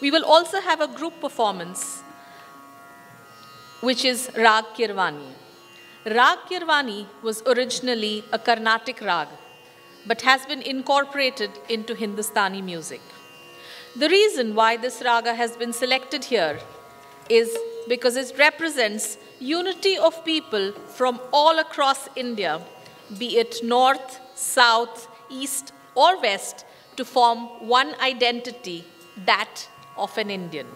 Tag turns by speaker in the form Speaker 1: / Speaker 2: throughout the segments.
Speaker 1: We will also have a group performance, which is Rag Kirwani. Rag Kirwani was originally a Carnatic rag, but has been incorporated into Hindustani music. The reason why this raga has been selected here is because it represents unity of people from all across India, be it north, south, east, or west, to form one identity, that of an Indian.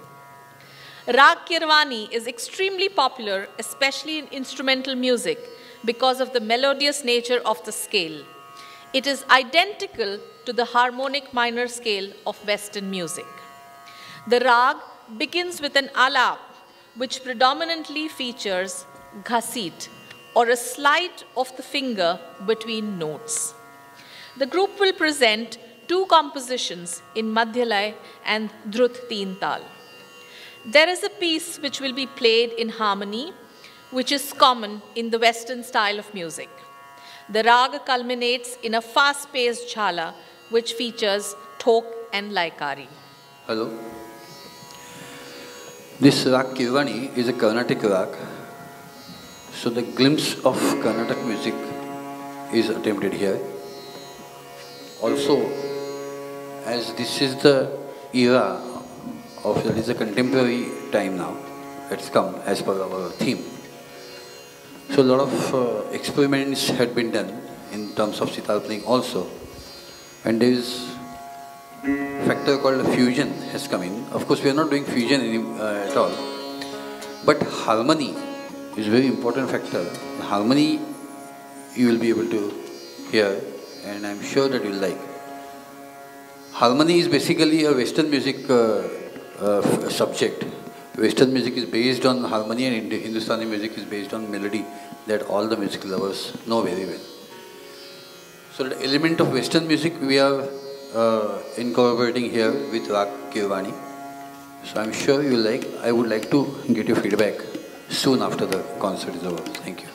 Speaker 1: Rag Kirwani is extremely popular, especially in instrumental music, because of the melodious nature of the scale. It is identical to the harmonic minor scale of Western music. The rag begins with an alap, which predominantly features ghasit, or a slide of the finger between notes. The group will present two compositions in Madhyalay and Drut Teen Tal. There is a piece which will be played in harmony, which is common in the Western style of music. The raga culminates in a fast-paced jhala, which features thok and laikari.
Speaker 2: Hello. This rag Kirwani is a Carnatic rag. So the glimpse of Carnatic music is attempted here. Also, as this is the era of, it is a contemporary time now, it's come as per our theme. So a lot of uh, experiments had been done in terms of sitar playing also. And there is factor called fusion has come in. Of course, we are not doing fusion any, uh, at all. But harmony is a very important factor. Harmony you will be able to hear and I'm sure that you will like. Harmony is basically a Western music uh, uh, subject. Western music is based on harmony and Hindustani music is based on melody that all the music lovers know very well. So the element of Western music we are uh, incorporating here with Rag Kirwani. So I'm sure you like. I would like to get your feedback soon after the concert is over. Thank you.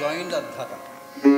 Speaker 3: Joint अध्यापक